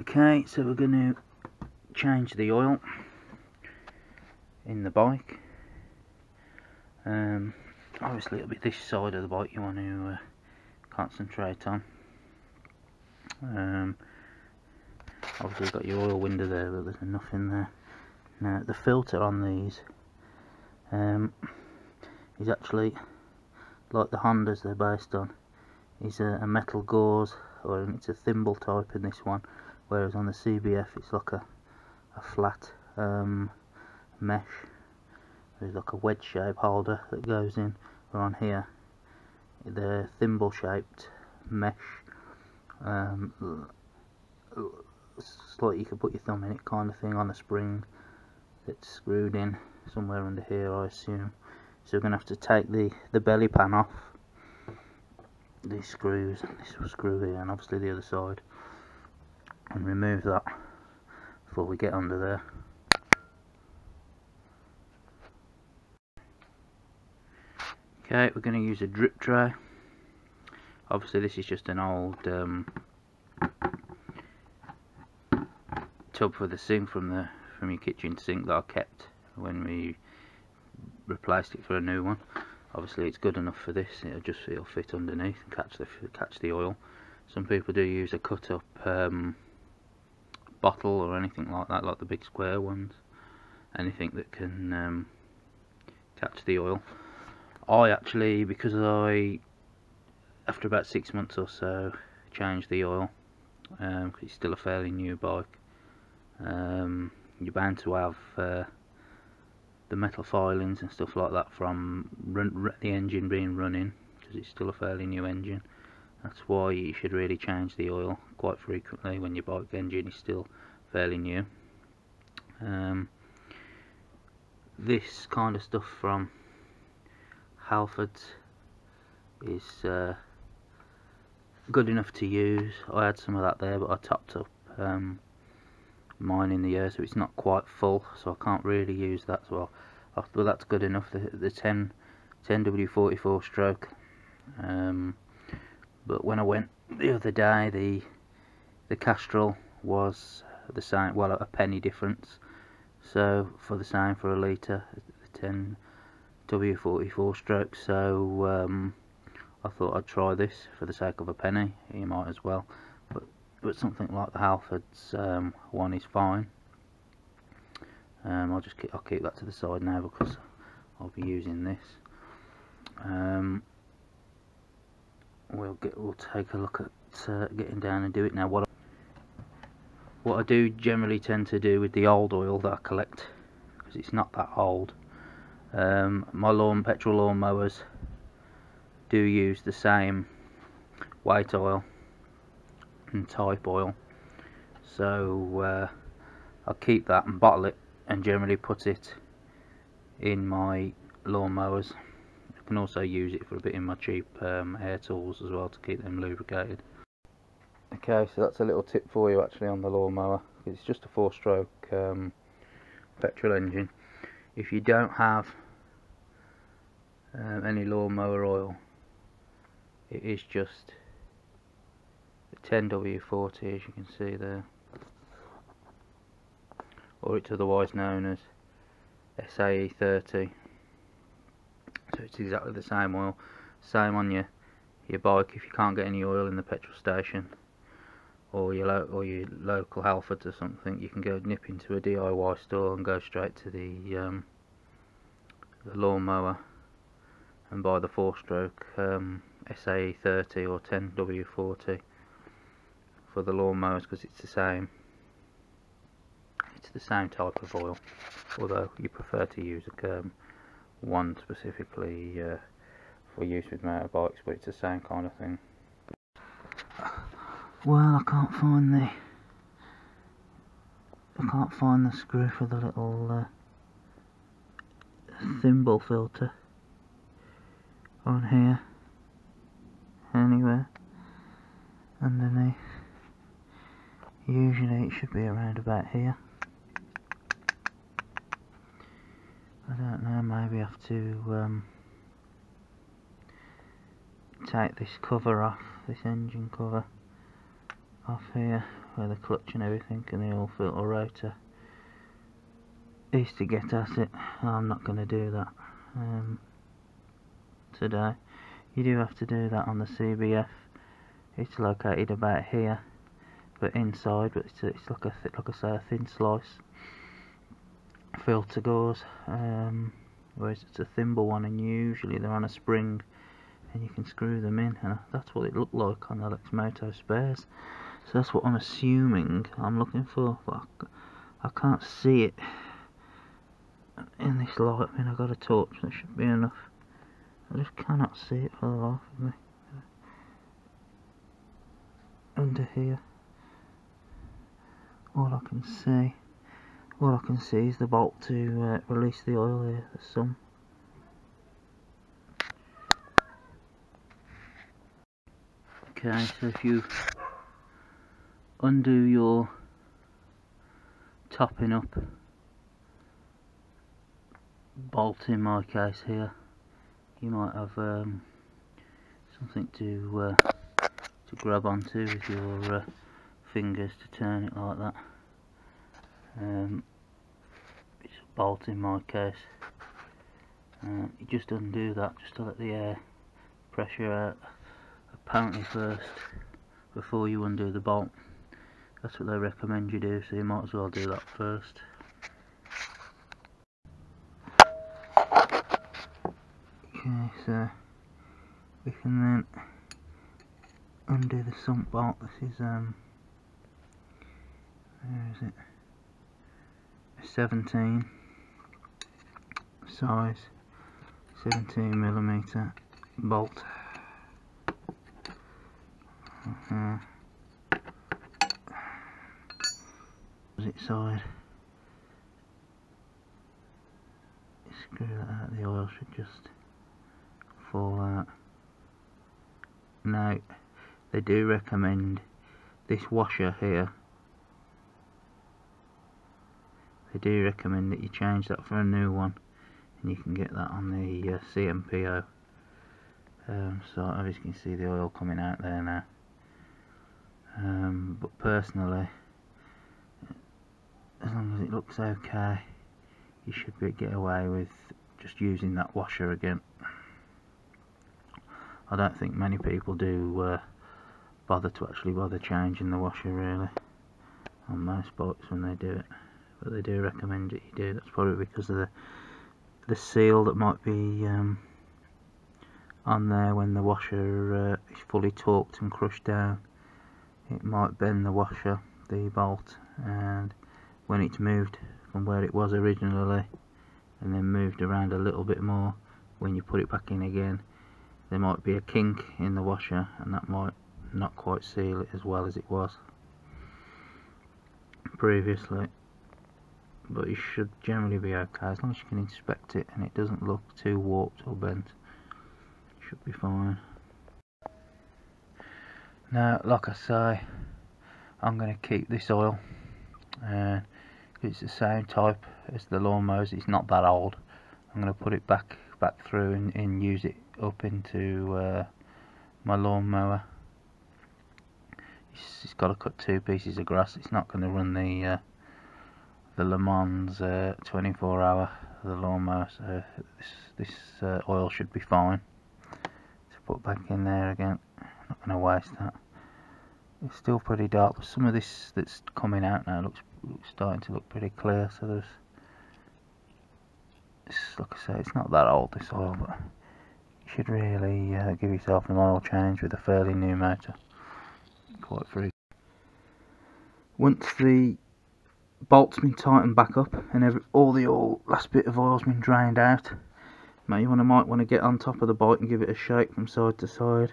Okay, so we're going to change the oil in the bike. Um, obviously it'll be this side of the bike you want to uh, concentrate on. Um, obviously you've got your oil window there but there's enough in there. Now the filter on these um, is actually like the Hondas they're based on is a, a metal gauze or it's a thimble type in this one whereas on the CBF it's like a, a flat um, mesh. There's like a wedge shape holder that goes in. On here the thimble shaped mesh um, like you could put your thumb in it kind of thing on a spring that's screwed in somewhere under here I assume. So we're going to have to take the, the belly pan off. These screws and this screw here and obviously the other side and remove that before we get under there. Okay, we're going to use a drip tray. Obviously this is just an old um, tub for the sink from the from your kitchen sink that I kept when we replaced it for a new one. Obviously it's good enough for this, it'll just it'll fit underneath and catch the catch the oil. Some people do use a cut up um, bottle or anything like that, like the big square ones. Anything that can um, catch the oil. I actually, because I, after about six months or so, changed the oil. Um, it's still a fairly new bike. Um, you're bound to have uh, the metal filings and stuff like that from the engine being running because it's still a fairly new engine that's why you should really change the oil quite frequently when your bike engine is still fairly new. Um, this kind of stuff from Halfords is uh, good enough to use. I had some of that there but I topped up um, mine in the air so it's not quite full so I can't really use that as well. Well that's good enough. The, the 10 10W44 stroke um, but when I went the other day the the Castrol was the same well a penny difference. So for the same for a litre 10 W44 stroke. So um, I thought I'd try this for the sake of a penny. You might as well. But but something like the Halfords um, one is fine. Um, I'll just keep, I'll keep that to the side now because I'll be using this. Um, we'll get we'll take a look at uh, getting down and do it. Now what I, what I do generally tend to do with the old oil that I collect because it's not that old um, my lawn petrol lawn mowers do use the same white oil and type oil. So uh, I'll keep that and bottle it and generally put it in my lawn mowers can also use it for a bit in my cheap um, air tools as well to keep them lubricated. Okay so that's a little tip for you actually on the lawnmower. It's just a four stroke um, petrol engine. If you don't have um, any lawnmower oil it is just 10W40 as you can see there. Or it's otherwise known as SAE 30 so it's exactly the same oil. Same on your your bike if you can't get any oil in the petrol station. Or your or your local Halfords or something. You can go nip into a DIY store and go straight to the um, the lawnmower and buy the four stroke um, SAE 30 or 10W40 for the lawnmowers because it's the same. It's the same type of oil although you prefer to use a um, one specifically uh, for use with motorbikes but it's the same kind of thing. Well I can't find the I can't find the screw for the little uh, thimble filter on here anywhere underneath. Usually it should be around about here I don't know, maybe I have to um, take this cover off, this engine cover off here where the clutch and everything and the oil filter rotor is to get at it. I'm not going to do that um, today. You do have to do that on the CBF. It's located about here, but inside, but it's, it's like a like I say, a thin slice filter goes Um, whereas it's a thimble one, and usually they're on a spring, and you can screw them in. And that's what it looked like on the Lexmoto spares. So that's what I'm assuming I'm looking for, but I, can't see it in this light. I mean, I've got a torch, that should be enough. I just cannot see it for the life of me. Under here, all I can see, all I can see is the bolt to uh, release the oil here. There's some. Okay, so if you undo your topping up bolt in my case here you might have um, something to uh, to grab onto with your uh, fingers to turn it like that um, bolt in my case you just undo that just to let the air pressure out apparently first before you undo the bolt that's what they recommend you do, so you might as well do that first. Okay, so we can then undo the sump bolt. This is um, where is it? 17 size, 17 millimeter bolt. Uh -huh. opposite side. Screw that out, the oil should just fall out. Now, they do recommend this washer here. They do recommend that you change that for a new one and you can get that on the uh, CMPO. Um, so as you can see the oil coming out there now. Um, but personally as long as it looks okay you should be get away with just using that washer again I don't think many people do uh, bother to actually bother changing the washer really on most bikes when they do it but they do recommend it you do that's probably because of the the seal that might be um, on there when the washer uh, is fully torqued and crushed down. It might bend the washer the bolt and when it's moved from where it was originally and then moved around a little bit more when you put it back in again there might be a kink in the washer and that might not quite seal it as well as it was previously but it should generally be okay as long as you can inspect it and it doesn't look too warped or bent. It should be fine. Now like I say I'm going to keep this oil and it's the same type as the lawnmowers it's not that old. I'm going to put it back back through and, and use it up into uh, my lawnmower. It's, it's got to cut two pieces of grass it's not going to run the uh, the Le Mans uh, 24 hour the lawnmower so this, this uh, oil should be fine. To put back in there again not going to waste that. It's still pretty dark but some of this that's coming out now looks starting to look pretty clear so there's like I say it's not that old this oil but you should really uh, give yourself an oil change with a fairly new motor. Quite free once the bolt's been tightened back up and every, all the oil, last bit of oil's been drained out. You wanna, might want to get on top of the bike and give it a shake from side to side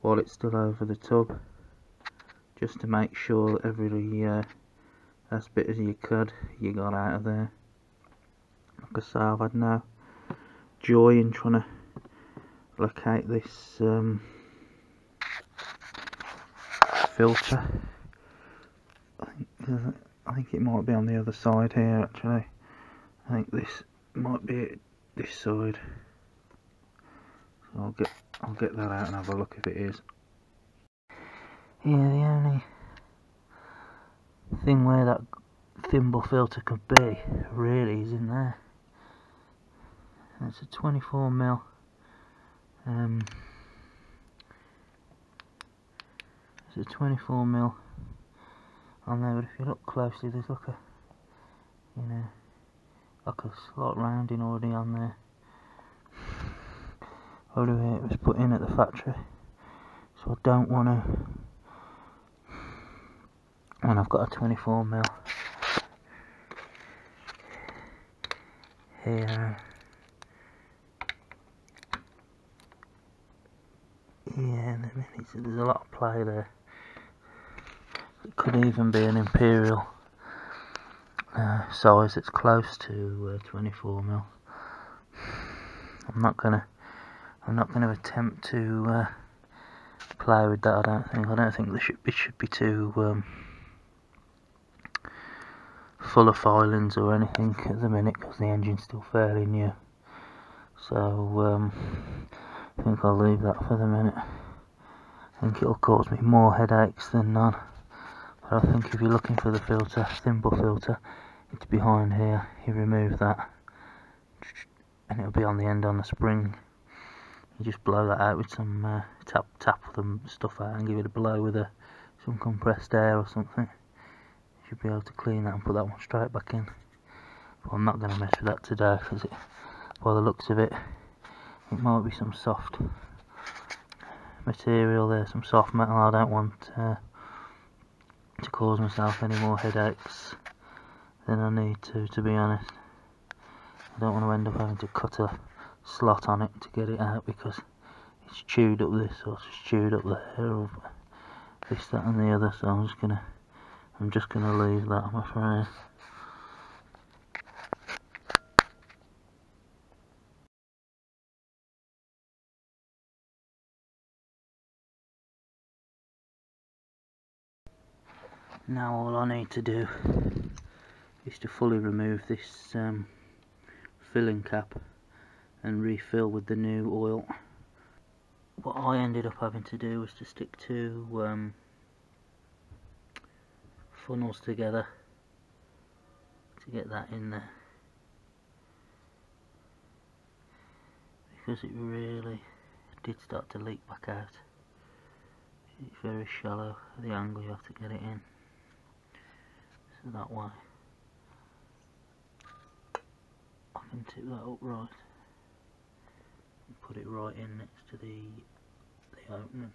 while it's still over the tub just to make sure that every uh, as bit as you could you got out of there. Like I say I've had no joy in trying to locate this um, filter. I think, I think it might be on the other side here actually I think this might be this side so I'll get I'll get that out and have a look if it is yeah the only thing where that thimble filter could be really is in there. And it's a 24 mil. Um, it's a 24 mil on there, but if you look closely, there's like a, you know, like a slight rounding already on there. Over here it was put in at the factory, so I don't want to. And I've got a 24 mil here. Yeah, there's a lot of play there. Could even be an imperial uh, size that's close to uh, 24 mil. I'm not gonna, I'm not gonna attempt to uh, play with that. I don't think. I don't think there should be should be too um, full of filings or anything at the minute because the engine's still fairly new. So um, I think I'll leave that for the minute. I think it'll cause me more headaches than none. But I think if you're looking for the filter, thimble filter, it's behind here. You remove that and it'll be on the end on the spring. You just blow that out with some uh, tap tap the stuff out and give it a blow with a some compressed air or something. You should be able to clean that and put that one straight back in. But I'm not going to mess with that today because by the looks of it it might be some soft material there, some soft metal. I don't want uh, to cause myself any more headaches than I need to, to be honest. I don't want to end up having to cut a slot on it to get it out because it's chewed up this or it's chewed up there or this, that and the other. So I'm just gonna, I'm just gonna leave that, I'm afraid. Now all I need to do is to fully remove this um, filling cap and refill with the new oil. What I ended up having to do was to stick two um, funnels together to get that in there because it really did start to leak back out. It's very shallow, the angle you have to get it in that way. I can tip that upright and put it right in next to the the opening.